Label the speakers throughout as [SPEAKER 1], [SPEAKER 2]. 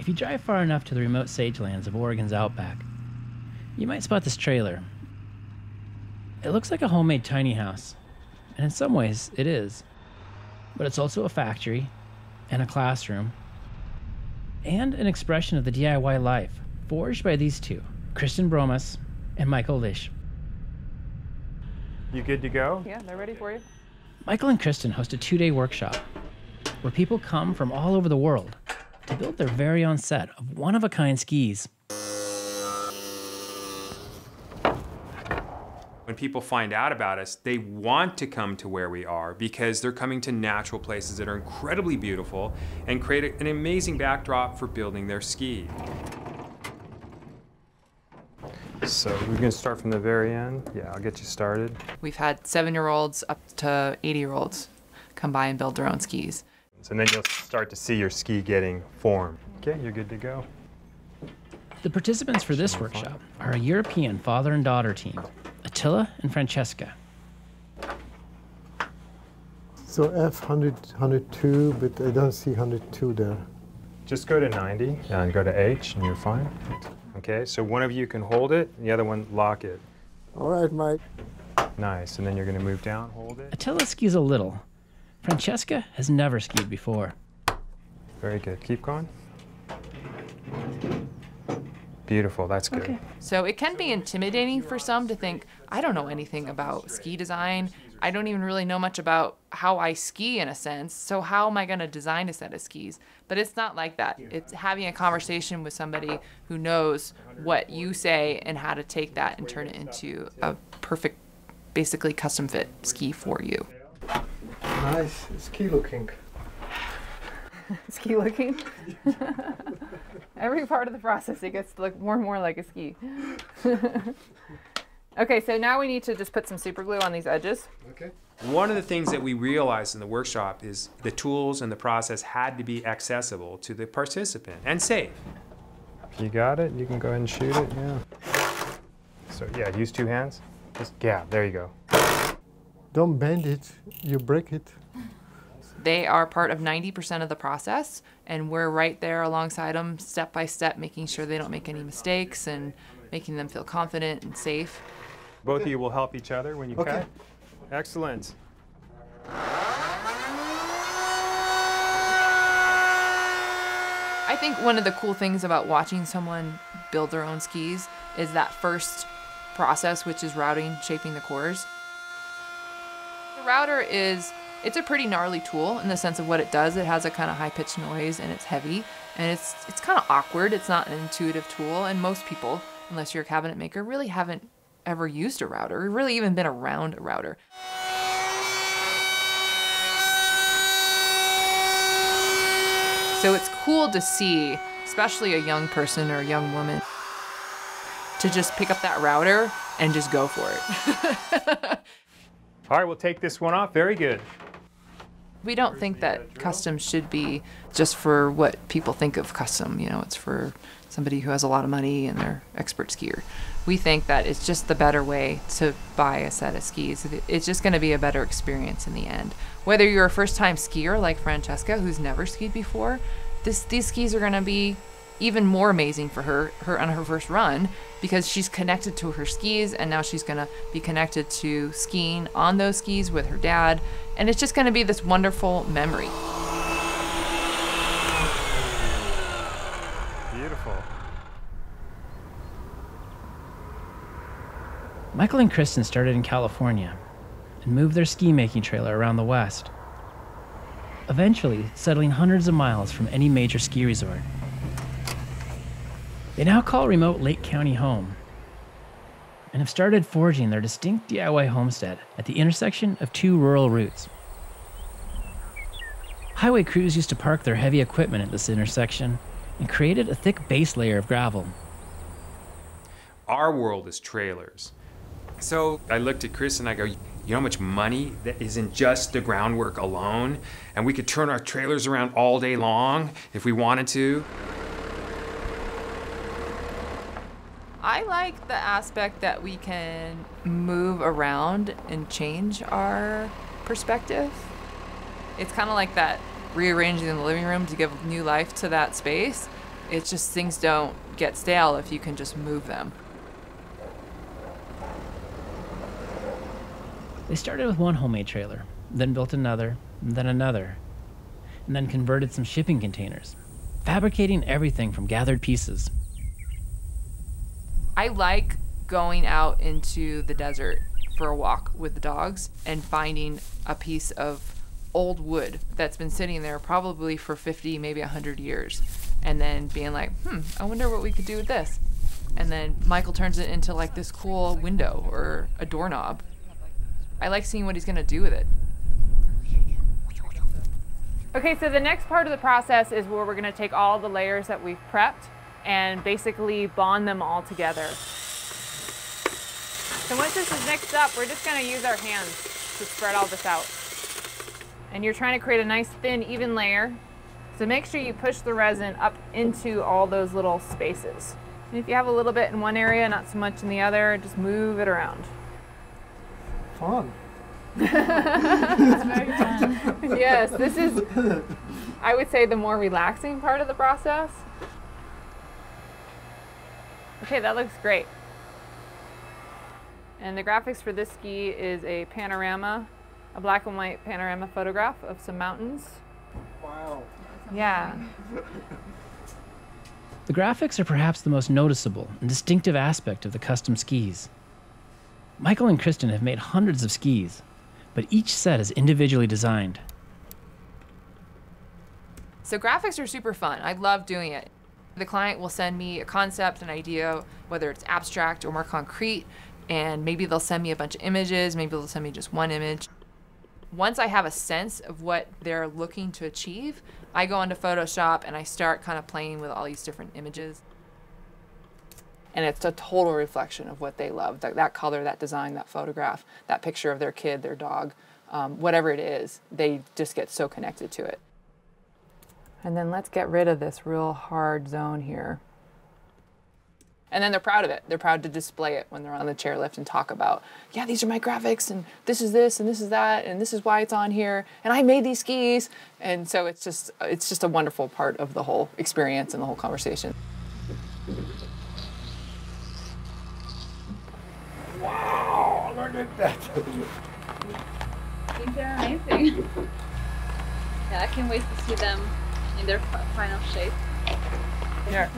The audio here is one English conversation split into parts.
[SPEAKER 1] If you drive far enough to the remote sagelands of Oregon's outback, you might spot this trailer. It looks like a homemade tiny house, and in some ways it is. But it's also a factory, and a classroom, and an expression of the DIY life forged by these two, Kristin Broumas and Michael Lish.
[SPEAKER 2] You good to go?
[SPEAKER 3] Yeah, they're ready for you.
[SPEAKER 1] Michael and Kristin host a two day workshop where people come from all over the world to build their very own set of one of a kind skis.
[SPEAKER 2] When people find out about us, they want to come to where we are because they're coming to natural places that are incredibly beautiful and create an amazing backdrop for building their ski. So we're going to start from the very end. Yeah, I'll get you started.
[SPEAKER 3] We've had seven year olds up to 80 year olds come by and build their own skis.
[SPEAKER 2] And then you'll start to see your ski getting formed. Okay, you're good to go.
[SPEAKER 1] The participants for this workshop are a European father and daughter team, Attila and Francesca.
[SPEAKER 4] So F 100, 102, but I don't see 102 there.
[SPEAKER 2] Just go to 90 and go to H and you're fine. Okay, so one of you can hold it and the other one lock it.
[SPEAKER 4] All right, Mike.
[SPEAKER 2] Nice, and then you're gonna move down, hold it.
[SPEAKER 1] Attila skis a little. Francesca has never skied before.
[SPEAKER 2] Very good, keep going. Beautiful, that's good. Okay.
[SPEAKER 3] So it can be intimidating for some to think, I don't know anything about ski design. I don't even really know much about how I ski in a sense. So how am I going to design a set of skis? But it's not like that. It's having a conversation with somebody who knows what you say and how to take that and turn it into a perfect, basically custom fit ski for you.
[SPEAKER 4] Nice it's ski looking.
[SPEAKER 3] ski looking? Every part of the process, it gets to look more and more like a ski. okay, so now we need to just put some super glue on these edges.
[SPEAKER 2] Okay. One of the things that we realized in the workshop is the tools and the process had to be accessible to the participant and safe. You got it? You can go ahead and shoot it, yeah. So yeah, use two hands. Just, yeah, there you go.
[SPEAKER 4] Don't bend it, you break it.
[SPEAKER 3] They are part of 90% of the process, and we're right there alongside them, step by step, making sure they don't make any mistakes and making them feel confident and safe.
[SPEAKER 2] Both of you will help each other when you okay. cut. Excellent.
[SPEAKER 3] I think one of the cool things about watching someone build their own skis is that first process, which is routing, shaping the cores. The router is it's a pretty gnarly tool in the sense of what it does. It has a kind of high pitched noise and it's heavy and it's it's kind of awkward. It's not an intuitive tool and most people, unless you're a cabinet maker, really haven't ever used a router, or really even been around a router. So it's cool to see, especially a young person or a young woman, to just pick up that router and just go for it.
[SPEAKER 2] All right, we'll take this one off. Very good.
[SPEAKER 3] We don't think that custom should be just for what people think of custom. You know, it's for somebody who has a lot of money and they're expert skier. We think that it's just the better way to buy a set of skis. It's just going to be a better experience in the end. Whether you're a first time skier like Francesca, who's never skied before, this, these skis are going to be even more amazing for her her on her first run because she's connected to her skis and now she's going to be connected to skiing on those skis with her dad and it's just going to be this wonderful memory.
[SPEAKER 2] Beautiful.
[SPEAKER 1] Michael and Kristin started in California and moved their ski making trailer around the West, eventually settling hundreds of miles from any major ski resort. They now call remote Lake County home and have started forging their distinct DIY homestead at the intersection of two rural routes. Highway crews used to park their heavy equipment at this intersection and created a thick base layer of gravel.
[SPEAKER 2] Our world is trailers. So I looked at Chris and I go, you know how much money that is in just the groundwork alone? And we could turn our trailers around all day long if we wanted to.
[SPEAKER 3] I like the aspect that we can move around and change our perspective. It's kind of like that rearranging the living room to give new life to that space. It's just things don't get stale if you can just move them.
[SPEAKER 1] They started with one homemade trailer, then built another, then another, and then converted some shipping containers, fabricating everything from gathered pieces.
[SPEAKER 3] I like going out into the desert for a walk with the dogs and finding a piece of old wood that's been sitting there probably for 50, maybe 100 years, and then being like, hmm, I wonder what we could do with this. And then Michael turns it into like this cool window or a doorknob. I like seeing what he's gonna do with it.
[SPEAKER 5] Okay, so the next part of the process is where we're gonna take all the layers that we've prepped and basically bond them all together. So once this is mixed up, we're just gonna use our hands to spread all this out. And you're trying to create a nice thin, even layer. So make sure you push the resin up into all those little spaces. And if you have a little bit in one area, not so much in the other, just move it around.
[SPEAKER 4] Fun.
[SPEAKER 5] yes, this is, I would say, the more relaxing part of the process. Okay, that looks great. And the graphics for this ski is a panorama, a black and white panorama photograph of some mountains.
[SPEAKER 4] Wow.
[SPEAKER 5] Yeah.
[SPEAKER 1] The graphics are perhaps the most noticeable and distinctive aspect of the custom skis. Michael and Kristin have made hundreds of skis, but each set is individually designed.
[SPEAKER 3] So graphics are super fun. I love doing it. The client will send me a concept, an idea, whether it's abstract or more concrete, and maybe they'll send me a bunch of images, maybe they'll send me just one image. Once I have a sense of what they're looking to achieve, I go into Photoshop and I start kind of playing with all these different images. And it's a total reflection of what they love that, that color, that design, that photograph, that picture of their kid, their dog, um, whatever it is, they just get so connected to it. And then let's get rid of this real hard zone here. And then they're proud of it. They're proud to display it when they're on the chairlift and talk about, yeah, these are my graphics, and this is this, and this is that, and this is why it's on here, and I made these skis. And so it's just it's just a wonderful part of the whole experience and the whole conversation.
[SPEAKER 4] Wow, look at that.
[SPEAKER 6] I think they're amazing. yeah, I can't wait to see them in their final shape.
[SPEAKER 3] Yeah.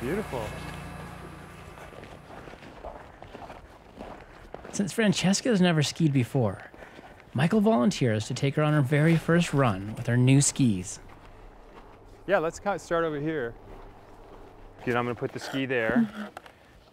[SPEAKER 2] Beautiful.
[SPEAKER 1] Since Francesca has never skied before, Michael volunteers to take her on her very first run with her new skis.
[SPEAKER 2] Yeah, let's kind of start over here. You know, I'm gonna put the ski there mm-hmm.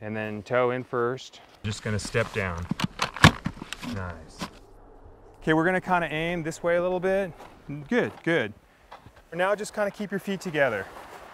[SPEAKER 2] and then toe in first. Just gonna step down. Nice. Okay, we're gonna kind of aim this way a little bit. Good, good. For now, just kind of keep your feet together.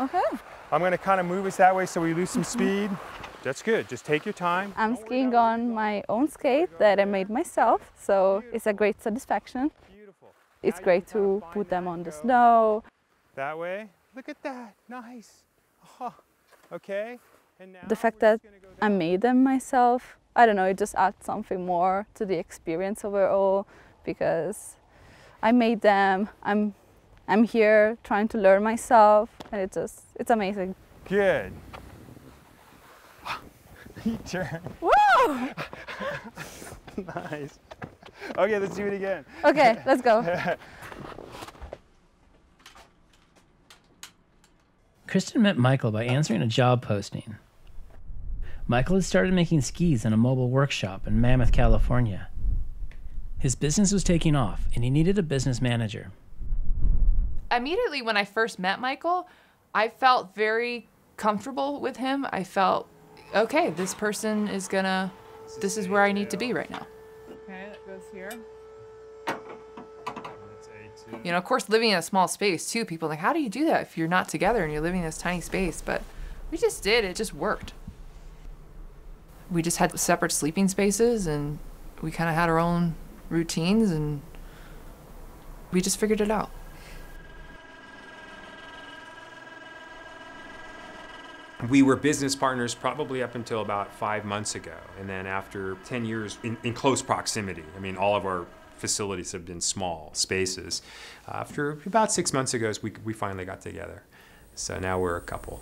[SPEAKER 7] Okay.
[SPEAKER 2] I'm gonna kind of move us that way so we lose some mm-hmm. speed. That's good, just take your time.
[SPEAKER 7] I'm skiing on my own skate that I made myself, so it's a great satisfaction.
[SPEAKER 2] Beautiful.
[SPEAKER 7] It's great to put them on the snow.
[SPEAKER 2] That way. Look at that, nice. Oh, okay. And now
[SPEAKER 7] The fact that I made them myself, I don't know, it just adds something more to the experience overall because I made them. I'm I'm here trying to learn myself and it's just it's amazing.
[SPEAKER 2] Good. You turn.
[SPEAKER 7] Woo!
[SPEAKER 2] nice. Okay, let's do it again.
[SPEAKER 7] Okay, let's go.
[SPEAKER 1] Kristin met Michael by answering a job posting. Michael had started making skis in a mobile workshop in Mammoth, California. His business was taking off, and he needed a business manager.
[SPEAKER 3] Immediately when I first met Michael, I felt very comfortable with him. I felt, okay, this person is gonna, this is where I need to be right now.
[SPEAKER 5] Okay, that goes here.
[SPEAKER 3] You know, of course, living in a small space too, people are like, how do you do that if you're not together and you're living in this tiny space? But we just did, it just worked. We just had separate sleeping spaces and we kind of had our own routines and we just figured it out.
[SPEAKER 2] We were business partners probably up until about five months ago. And then after 10 years in, in close proximity, I mean, all of our facilities have been small spaces. After about six months ago, we, we finally got together. So now we're a couple.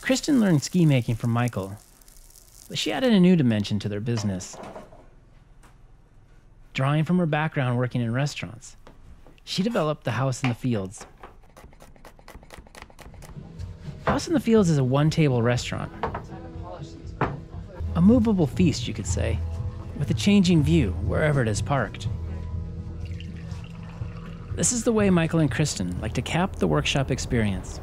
[SPEAKER 1] Kristin learned ski making from Michael, but she added a new dimension to their business. Drawing from her background working in restaurants, she developed the House in the Fields. House in the Fields is a one table restaurant. A movable feast, you could say, with a changing view wherever it is parked. This is the way Michael and Kristin like to cap the workshop experience.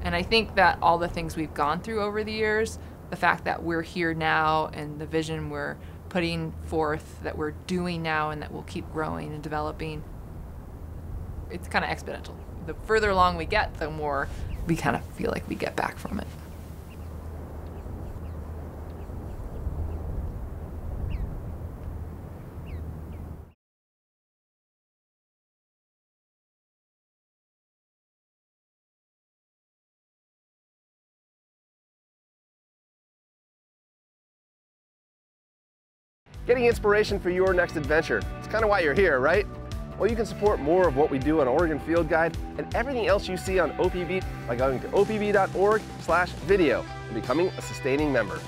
[SPEAKER 3] And I think that all the things we've gone through over the years, the fact that we're here now and the vision we're putting forth, that we're doing now and that we'll keep growing and developing, it's kind of exponential. The further along we get, the more we kind of feel like we get back from it.
[SPEAKER 8] Getting inspiration for your next adventure. It's kind of why you're here, right? Well, you can support more of what we do on Oregon Field Guide and everything else you see on OPB by going to opb.org slash video and becoming a sustaining member.